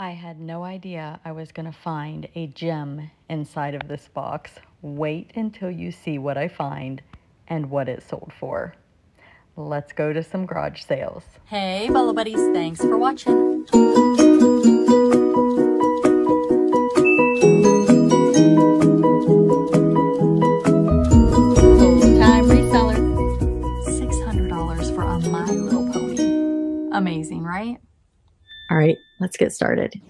I had no idea I was going to find a gem inside of this box. Wait until you see what I find and what it sold for. Let's go to some garage sales. Hey, Bolo Buddies, thanks for watching. Full-time reseller. $600 for a My Little Pony. Amazing, right? All right, let's get started.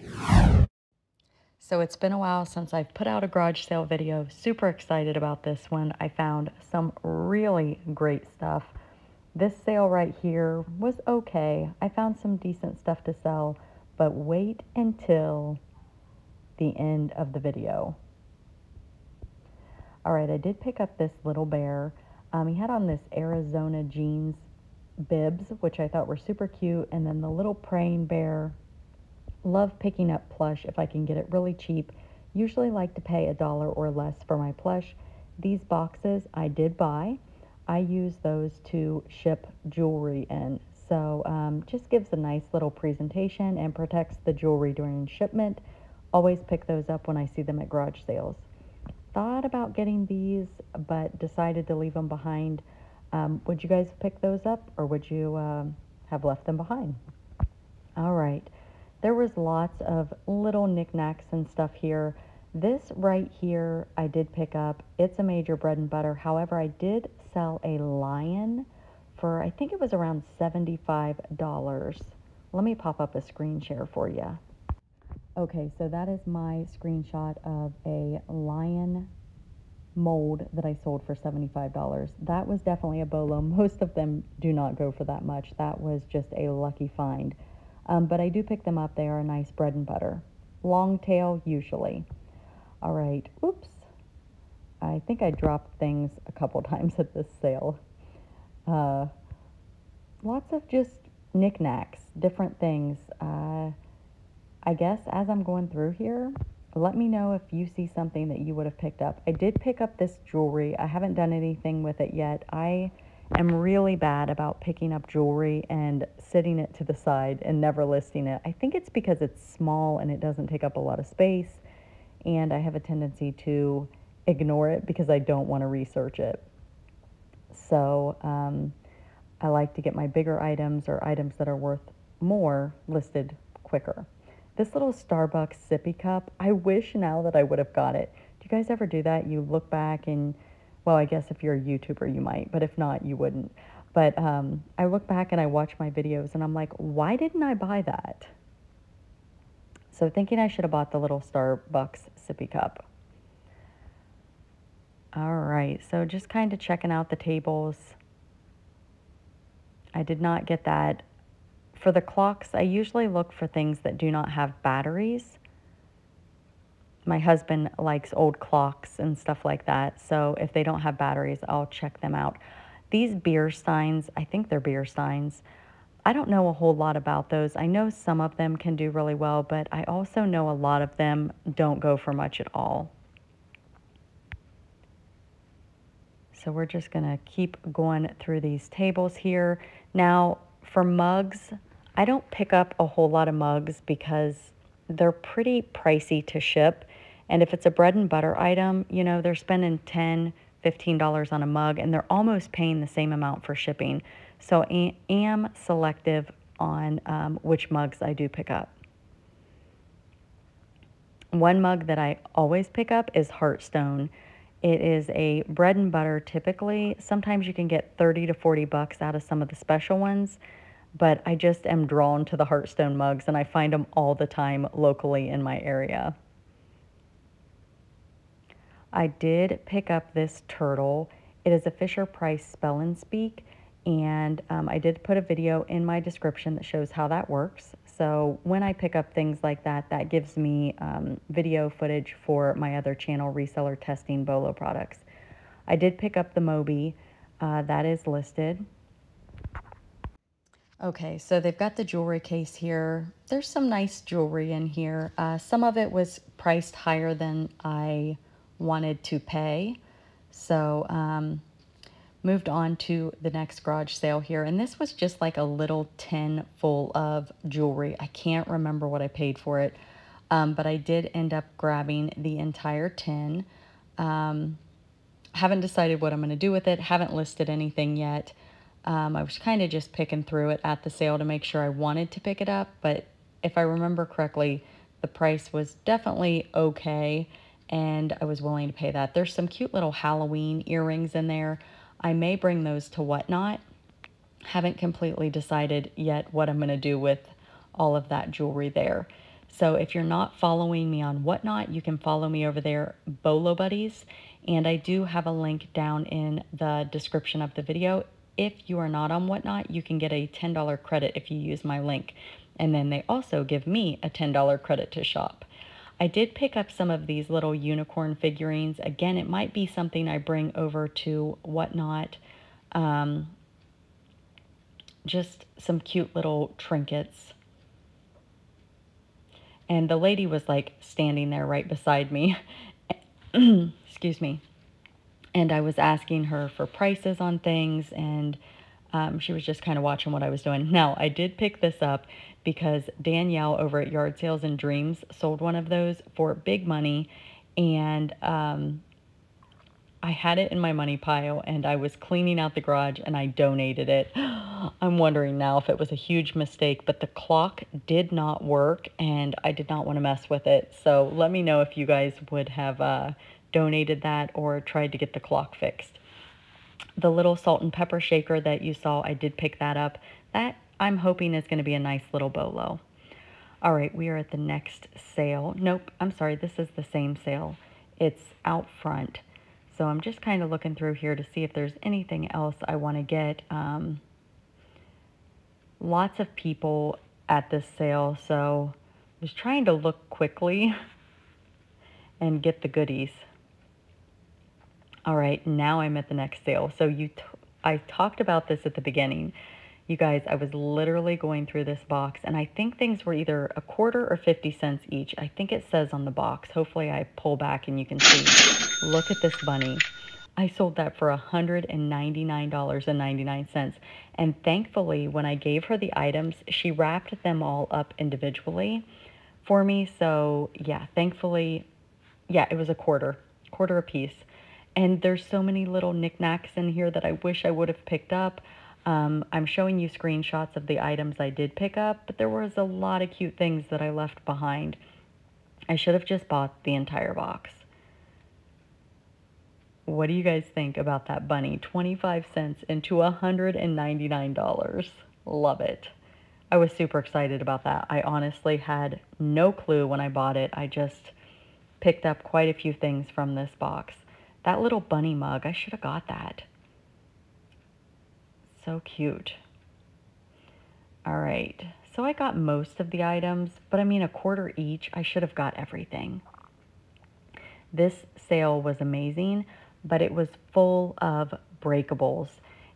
So it's been a while since I've put out a garage sale video. Super excited about this one. I found some really great stuff. This sale right here was okay. I found some decent stuff to sell, but wait until the end of the video. All right, I did pick up this little bear. Um, he had on this Arizona jeans bibs, which I thought were super cute. And then the little praying bear. Love picking up plush if I can get it really cheap. Usually like to pay a dollar or less for my plush. These boxes I did buy. I use those to ship jewelry in. So um, just gives a nice little presentation and protects the jewelry during shipment. Always pick those up when I see them at garage sales. Thought about getting these, but decided to leave them behind. Um, would you guys pick those up or would you um, have left them behind? All right. There was lots of little knickknacks and stuff here. This right here I did pick up. It's a major bread and butter. However, I did sell a lion for, I think it was around $75. Let me pop up a screen share for you. Okay, so that is my screenshot of a lion mold that I sold for $75. That was definitely a bolo. Most of them do not go for that much. That was just a lucky find. Um, but I do pick them up. They are a nice bread and butter. Long tail, usually. All right, oops. I think I dropped things a couple times at this sale. Uh, lots of just knickknacks, different things. Uh, I guess as I'm going through here, let me know if you see something that you would have picked up. I did pick up this jewelry. I haven't done anything with it yet. I am really bad about picking up jewelry and sitting it to the side and never listing it. I think it's because it's small and it doesn't take up a lot of space. And I have a tendency to ignore it because I don't want to research it. So um, I like to get my bigger items or items that are worth more listed quicker. This little Starbucks sippy cup, I wish now that I would have got it. Do you guys ever do that? You look back and, well, I guess if you're a YouTuber, you might, but if not, you wouldn't. But um, I look back and I watch my videos and I'm like, why didn't I buy that? So thinking I should have bought the little Starbucks sippy cup. All right, so just kind of checking out the tables. I did not get that for the clocks, I usually look for things that do not have batteries. My husband likes old clocks and stuff like that. So if they don't have batteries, I'll check them out. These beer signs, I think they're beer signs. I don't know a whole lot about those. I know some of them can do really well, but I also know a lot of them don't go for much at all. So we're just going to keep going through these tables here. Now, for mugs, I don't pick up a whole lot of mugs because they're pretty pricey to ship. And if it's a bread and butter item, you know, they're spending 10 $15 on a mug and they're almost paying the same amount for shipping. So I am selective on um, which mugs I do pick up. One mug that I always pick up is Hartstone. It is a bread and butter typically. Sometimes you can get 30 to 40 bucks out of some of the special ones but I just am drawn to the Hartstone mugs and I find them all the time locally in my area. I did pick up this turtle. It is a Fisher Price Spell and Speak and um, I did put a video in my description that shows how that works. So when I pick up things like that, that gives me um, video footage for my other channel, Reseller Testing Bolo Products. I did pick up the Moby. Uh, that is listed. Okay, so they've got the jewelry case here. There's some nice jewelry in here. Uh, some of it was priced higher than I wanted to pay. So, um, moved on to the next garage sale here, and this was just like a little tin full of jewelry. I can't remember what I paid for it, um, but I did end up grabbing the entire tin. Um, haven't decided what I'm going to do with it, haven't listed anything yet. Um, I was kind of just picking through it at the sale to make sure I wanted to pick it up, but if I remember correctly, the price was definitely okay and I was willing to pay that. There's some cute little Halloween earrings in there. I may bring those to Whatnot. Haven't completely decided yet what I'm going to do with all of that jewelry there. So if you're not following me on Whatnot, you can follow me over there, Bolo Buddies. And I do have a link down in the description of the video. If you are not on Whatnot, you can get a $10 credit if you use my link. And then they also give me a $10 credit to shop. I did pick up some of these little unicorn figurines. Again, it might be something I bring over to Whatnot. Um, just some cute little trinkets. And the lady was like standing there right beside me. Excuse me. And I was asking her for prices on things and um, she was just kind of watching what I was doing. Now, I did pick this up because Danielle over at Yard Sales and Dreams sold one of those for big money. And um, I had it in my money pile and I was cleaning out the garage and I donated it. I'm wondering now if it was a huge mistake, but the clock did not work and I did not want to mess with it. So let me know if you guys would have uh, donated that or tried to get the clock fixed. The little salt and pepper shaker that you saw, I did pick that up. That I'm hoping is going to be a nice little bolo. All right, we are at the next sale. Nope, I'm sorry, this is the same sale. It's out front. So I'm just kind of looking through here to see if there's anything else I want to get. Um, lots of people at this sale, so I was trying to look quickly and get the goodies. All right, now I'm at the next sale. So you, I talked about this at the beginning. You guys, I was literally going through this box and I think things were either a quarter or 50 cents each. I think it says on the box. Hopefully I pull back and you can see. Look at this bunny. I sold that for $199.99. And thankfully, when I gave her the items, she wrapped them all up individually for me. So yeah, thankfully, yeah, it was a quarter, quarter a piece. And there's so many little knickknacks in here that I wish I would have picked up. Um, I'm showing you screenshots of the items I did pick up, but there was a lot of cute things that I left behind. I should have just bought the entire box. What do you guys think about that bunny? 25 cents into $199. Love it. I was super excited about that. I honestly had no clue when I bought it. I just picked up quite a few things from this box. That little bunny mug, I should have got that. So cute. All right, so I got most of the items, but I mean a quarter each. I should have got everything. This sale was amazing, but it was full of breakables.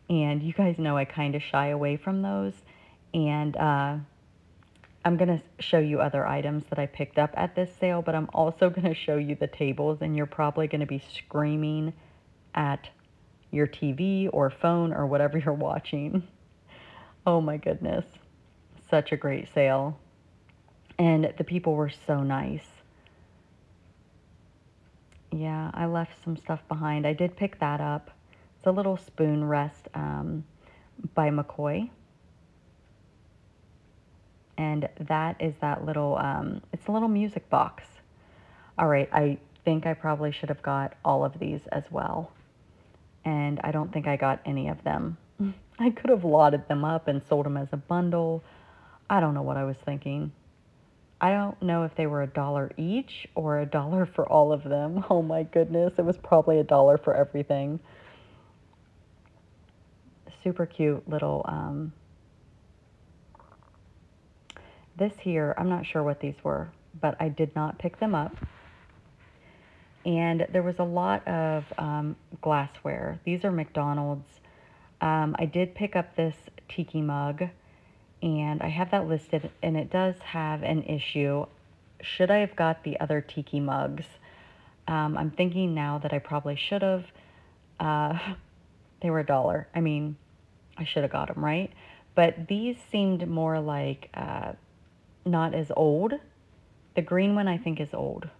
And you guys know I kind of shy away from those. And uh, I'm going to show you other items that I picked up at this sale, but I'm also going to show you the tables, and you're probably going to be screaming at your TV or phone or whatever you're watching. Oh my goodness. Such a great sale. And the people were so nice. Yeah, I left some stuff behind. I did pick that up. It's a little spoon rest um, by McCoy. And that is that little, um, it's a little music box. All right, I think I probably should have got all of these as well and I don't think I got any of them. I could have lotted them up and sold them as a bundle. I don't know what I was thinking. I don't know if they were a dollar each or a dollar for all of them. Oh my goodness, it was probably a dollar for everything. Super cute little, um, this here, I'm not sure what these were, but I did not pick them up and there was a lot of um, glassware. These are McDonald's. Um, I did pick up this tiki mug, and I have that listed, and it does have an issue. Should I have got the other tiki mugs? Um, I'm thinking now that I probably should have. Uh, They were a dollar. I mean, I should have got them, right? But these seemed more like uh, not as old. The green one, I think, is old.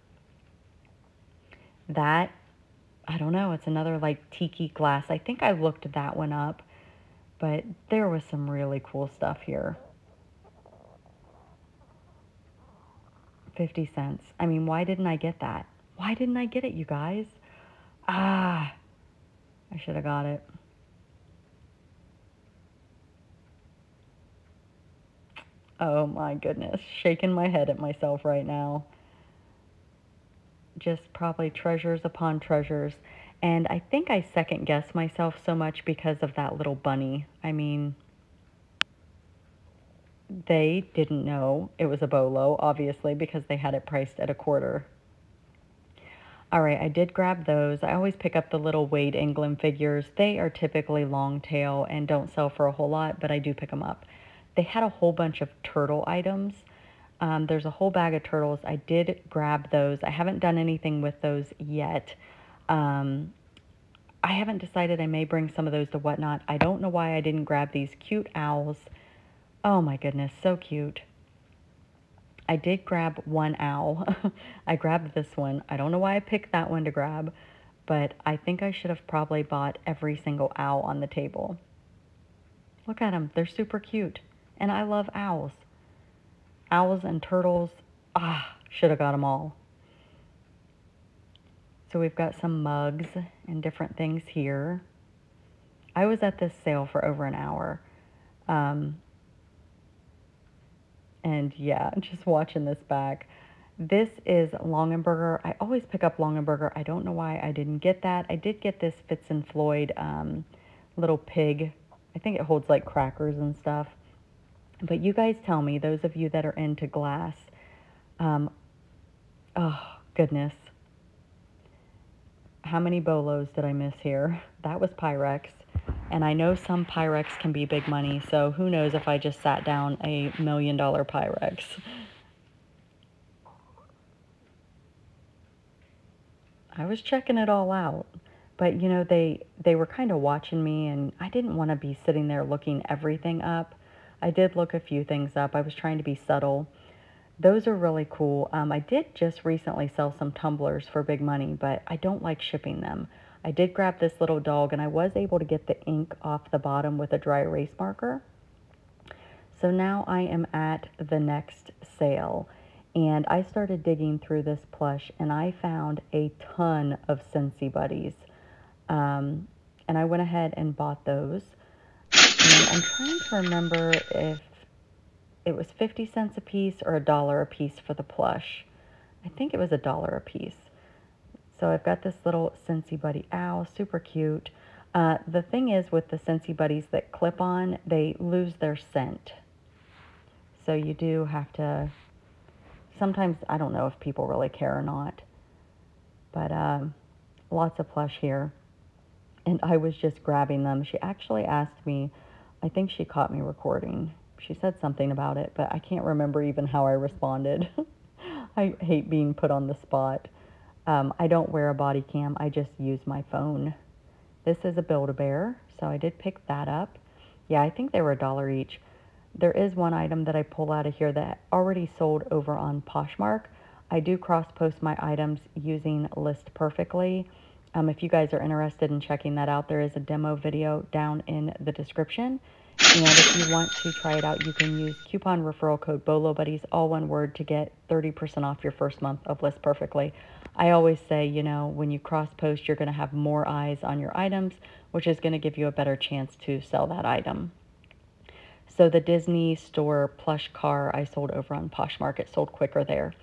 That, I don't know, it's another like tiki glass. I think I looked that one up, but there was some really cool stuff here. 50 cents. I mean, why didn't I get that? Why didn't I get it, you guys? Ah, I should have got it. Oh my goodness, shaking my head at myself right now. Just probably treasures upon treasures. And I think I second guess myself so much because of that little bunny. I mean, they didn't know it was a bolo, obviously, because they had it priced at a quarter. All right, I did grab those. I always pick up the little Wade England figures. They are typically long tail and don't sell for a whole lot, but I do pick them up. They had a whole bunch of turtle items. Um, there's a whole bag of turtles. I did grab those. I haven't done anything with those yet. Um, I haven't decided I may bring some of those to Whatnot. I don't know why I didn't grab these cute owls. Oh my goodness, so cute. I did grab one owl. I grabbed this one. I don't know why I picked that one to grab, but I think I should have probably bought every single owl on the table. Look at them. They're super cute. And I love owls. Owls and turtles. Ah, should have got them all. So we've got some mugs and different things here. I was at this sale for over an hour. Um, and yeah, just watching this back. This is Longaberger. I always pick up Longaberger. I don't know why I didn't get that. I did get this Fitz and Floyd um, little pig. I think it holds like crackers and stuff. But you guys tell me, those of you that are into glass, um, oh, goodness. How many bolos did I miss here? That was Pyrex. And I know some Pyrex can be big money, so who knows if I just sat down a million dollar Pyrex. I was checking it all out. But you know, they they were kind of watching me and I didn't want to be sitting there looking everything up. I did look a few things up. I was trying to be subtle. Those are really cool. Um, I did just recently sell some tumblers for big money, but I don't like shipping them. I did grab this little dog and I was able to get the ink off the bottom with a dry erase marker. So now I am at the next sale and I started digging through this plush and I found a ton of Scentsy Buddies. Um, and I went ahead and bought those. And I'm trying to remember if it was 50 cents a piece or a dollar a piece for the plush. I think it was a dollar a piece. So I've got this little Scentsy Buddy owl, super cute. Uh, the thing is with the Scentsy Buddies that clip on, they lose their scent. So you do have to, sometimes, I don't know if people really care or not. But um, lots of plush here. And I was just grabbing them. She actually asked me, I think she caught me recording she said something about it, but I can't remember even how I responded. I hate being put on the spot. Um, I don't wear a body cam, I just use my phone. This is a Build-A-Bear, so I did pick that up. Yeah, I think they were a dollar each. There is one item that I pull out of here that already sold over on Poshmark. I do cross-post my items using List Perfectly. Um, if you guys are interested in checking that out, there is a demo video down in the description. And if you want to try it out, you can use coupon referral code BOLO Buddies, all one word, to get 30% off your first month of List Perfectly. I always say, you know, when you cross post, you're going to have more eyes on your items, which is going to give you a better chance to sell that item. So the Disney store plush car I sold over on Poshmark, it sold quicker there.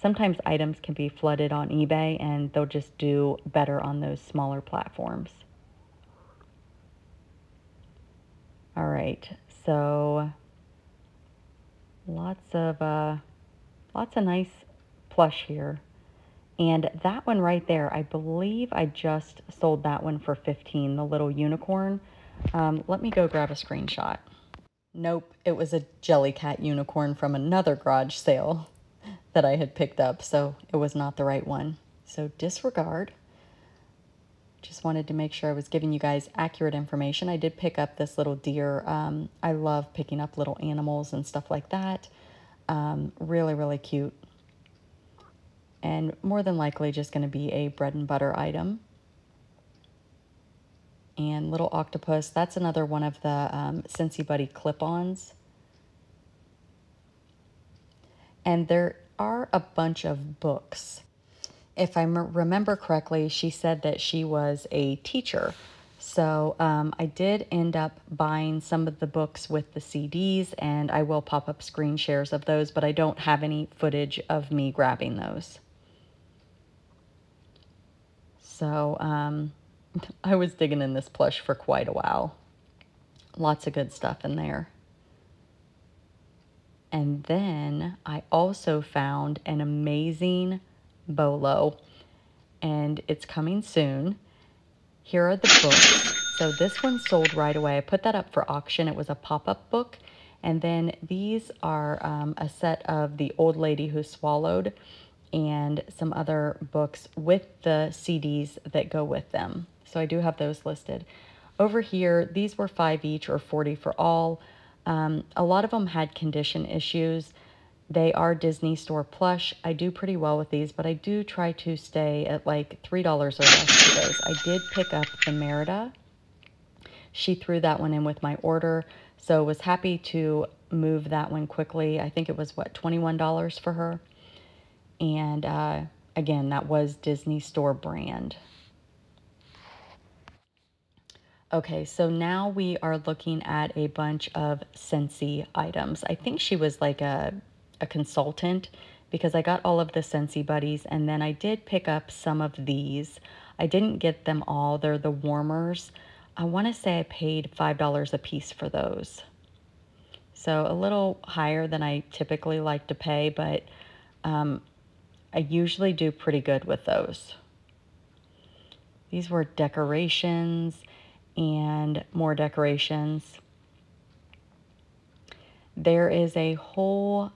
Sometimes items can be flooded on eBay and they'll just do better on those smaller platforms. All right, so lots of uh, lots of nice plush here. And that one right there, I believe I just sold that one for 15, the little unicorn. Um, let me go grab a screenshot. Nope, it was a Jellycat unicorn from another garage sale that I had picked up, so it was not the right one. So disregard. Just wanted to make sure I was giving you guys accurate information. I did pick up this little deer. Um, I love picking up little animals and stuff like that. Um, really, really cute. And more than likely just going to be a bread and butter item. And little octopus, that's another one of the um, Scentsy Buddy clip-ons. And there are a bunch of books if I remember correctly, she said that she was a teacher. So um, I did end up buying some of the books with the CDs, and I will pop up screen shares of those, but I don't have any footage of me grabbing those. So um, I was digging in this plush for quite a while. Lots of good stuff in there. And then I also found an amazing Bolo, and it's coming soon. Here are the books. So this one sold right away. I put that up for auction. It was a pop-up book. And then these are um, a set of The Old Lady Who Swallowed and some other books with the CDs that go with them. So I do have those listed. Over here, these were five each or 40 for all. Um, a lot of them had condition issues. They are Disney Store plush. I do pretty well with these, but I do try to stay at like $3 or less for those. I did pick up the Merida. She threw that one in with my order, so was happy to move that one quickly. I think it was, what, $21 for her? And uh, again, that was Disney Store brand. Okay, so now we are looking at a bunch of Scentsy items. I think she was like a a consultant because I got all of the Scentsy Buddies and then I did pick up some of these. I didn't get them all. They're the warmers. I want to say I paid $5 a piece for those. So a little higher than I typically like to pay, but um, I usually do pretty good with those. These were decorations and more decorations. There is a whole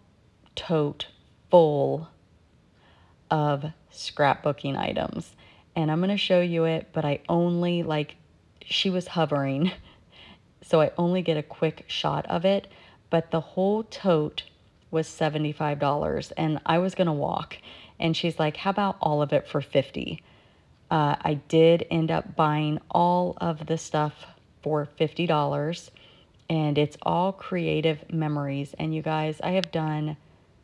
tote full of scrapbooking items. And I'm going to show you it, but I only like, she was hovering. So I only get a quick shot of it. But the whole tote was $75 and I was going to walk. And she's like, how about all of it for 50 uh, I did end up buying all of the stuff for $50 and it's all creative memories. And you guys, I have done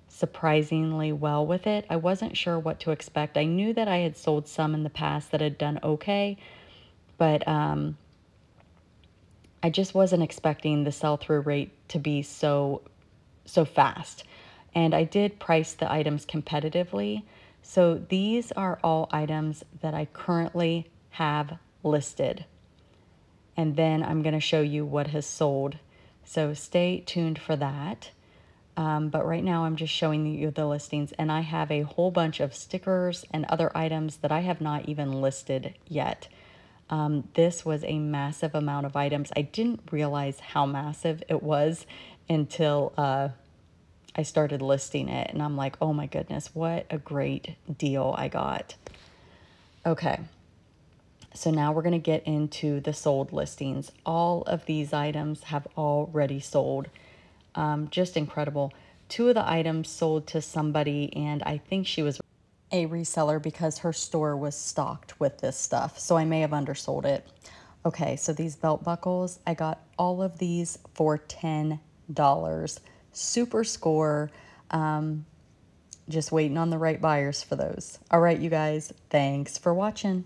surprisingly well with it. I wasn't sure what to expect. I knew that I had sold some in the past that had done okay, but um, I just wasn't expecting the sell-through rate to be so so fast. And I did price the items competitively. So these are all items that I currently have listed. And then I'm going to show you what has sold. So stay tuned for that. Um, but right now I'm just showing you the listings and I have a whole bunch of stickers and other items that I have not even listed yet. Um, this was a massive amount of items. I didn't realize how massive it was until uh, I started listing it and I'm like, oh my goodness, what a great deal I got. Okay, so now we're gonna get into the sold listings. All of these items have already sold. Um, just incredible. Two of the items sold to somebody, and I think she was a reseller because her store was stocked with this stuff. So I may have undersold it. Okay, so these belt buckles, I got all of these for $10. Super score. Um, just waiting on the right buyers for those. All right, you guys, thanks for watching.